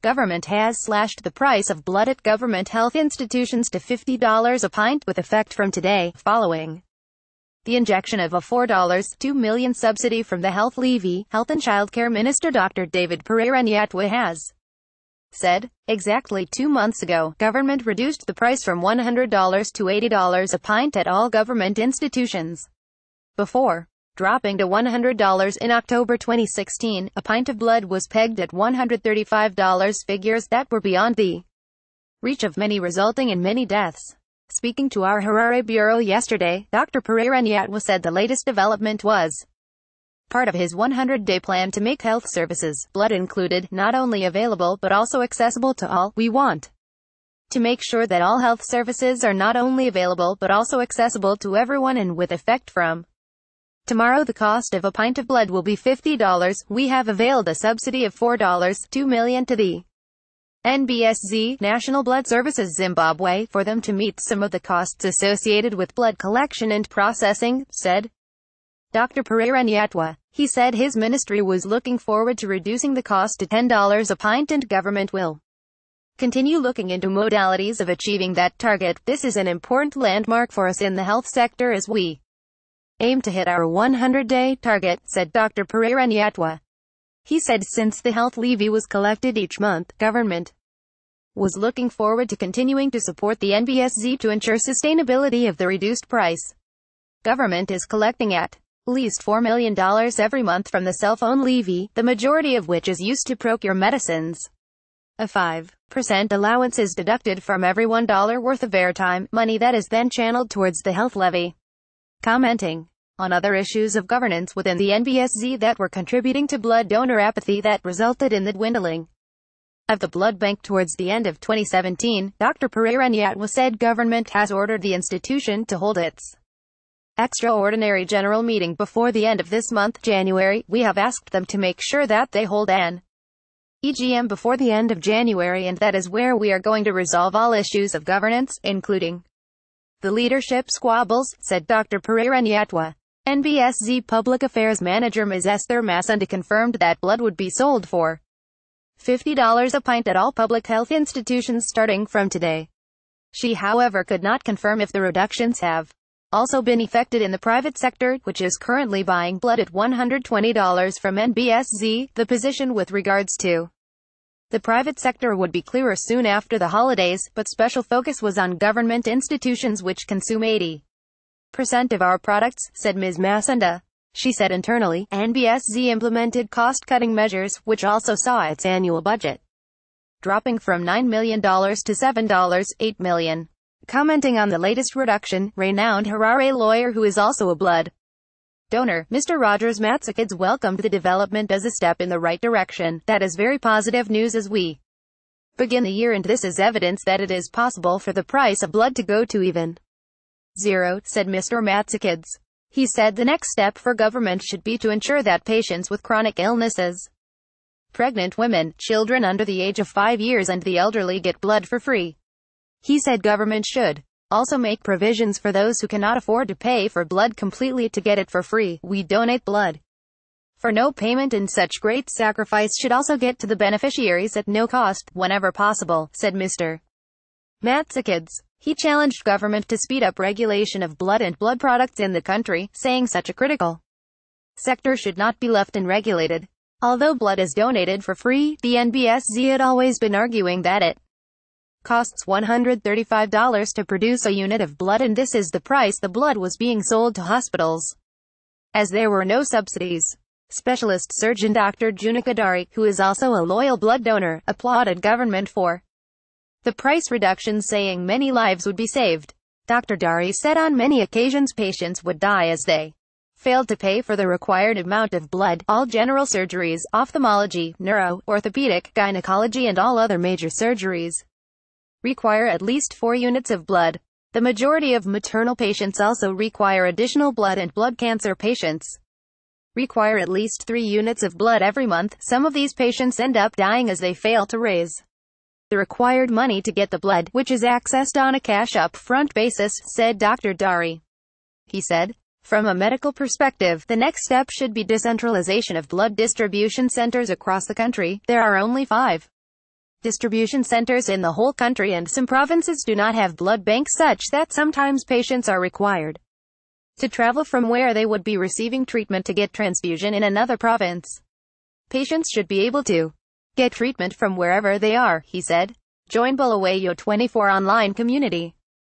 Government has slashed the price of blood at government health institutions to $50 a pint with effect from today, following the injection of a $4.2 million subsidy from the health levy, Health and Childcare Minister Dr. David Parirenyatwa has said, exactly two months ago, government reduced the price from $100 to $80 a pint at all government institutions. Before dropping to $100 in October 2016, a pint of blood was pegged at $135 figures that were beyond the reach of many resulting in many deaths. Speaking to our Harare Bureau yesterday, Dr. Parirenyatwa said the latest development was part of his 100-day plan to make health services, blood included, not only available but also accessible to all. We want to make sure that all health services are not only available but also accessible to everyone and with effect from tomorrow the cost of a pint of blood will be $50. We have availed a subsidy of $4, 2 million to the NBSZ, National Blood Services Zimbabwe, for them to meet some of the costs associated with blood collection and processing, said Dr. Parirenyatwa. He said his ministry was looking forward to reducing the cost to $10 a pint and government will continue looking into modalities of achieving that target. This is an important landmark for us in the health sector as we aim to hit our 100-day target, said Dr. Parirenyatwa. He said since the health levy was collected each month, government was looking forward to continuing to support the NBSZ to ensure sustainability of the reduced price. Government is collecting at least $4 million every month from the cell phone levy, the majority of which is used to procure medicines. A 5% allowance is deducted from every $1 worth of airtime, money that is then channeled towards the health levy. Commenting on other issues of governance within the NBSZ that were contributing to blood donor apathy that resulted in the dwindling of the blood bank towards the end of 2017, Dr. Parirenyatwa said government has ordered the institution to hold its extraordinary general meeting before the end of this month, January. We have asked them to make sure that they hold an EGM before the end of January and that is where we are going to resolve all issues of governance, including the leadership squabbles, said Dr. Parirenyatwa. NBSZ Public Affairs Manager Ms. Esther Masunda confirmed that blood would be sold for $50 a pint at all public health institutions starting from today. She however could not confirm if the reductions have also been effected in the private sector, which is currently buying blood at $120 from NBSZ. The position with regards to the private sector would be clearer soon after the holidays, but special focus was on government institutions which consume 80 percent of our products, said Ms. Masunda. She said internally, NBSZ implemented cost-cutting measures, which also saw its annual budget dropping from $9 million to $7.8 million. Commenting on the latest reduction, renowned Harare lawyer who is also a blood donor, Mr. Rogers Matsikidze welcomed the development as a step in the right direction. That is very positive news as we begin the year and this is evidence that it is possible for the price of blood to go to even zero, said Mr. Matsikidze. He said the next step for government should be to ensure that patients with chronic illnesses, pregnant women, children under the age of 5 years and the elderly get blood for free. He said government should also make provisions for those who cannot afford to pay for blood completely to get it for free. We donate blood for no payment and such great sacrifice should also get to the beneficiaries at no cost, whenever possible, said Mr. Matsikidze. He challenged government to speed up regulation of blood and blood products in the country, saying such a critical sector should not be left unregulated. Although blood is donated for free, the NBSZ had always been arguing that it costs $135 to produce a unit of blood and this is the price the blood was being sold to hospitals. As there were no subsidies. Specialist surgeon Dr. Junika Dari, who is also a loyal blood donor, applauded government for the price reduction saying many lives would be saved. Dr. Dari said on many occasions patients would die as they failed to pay for the required amount of blood. All general surgeries, ophthalmology, neuro, orthopedic, gynecology and all other major surgeries require at least 4 units of blood. The majority of maternal patients also require additional blood and blood cancer patients require at least 3 units of blood every month. Some of these patients end up dying as they fail to raise the required money to get the blood, which is accessed on a cash up-front basis, said Dr. Dari. He said, from a medical perspective, the next step should be decentralization of blood distribution centers across the country. There are only five. Distribution centers in the whole country and some provinces do not have blood banks such that sometimes patients are required to travel from where they would be receiving treatment to get transfusion in another province. Patients should be able to get treatment from wherever they are, he said. Join Bulawayo 24 online community.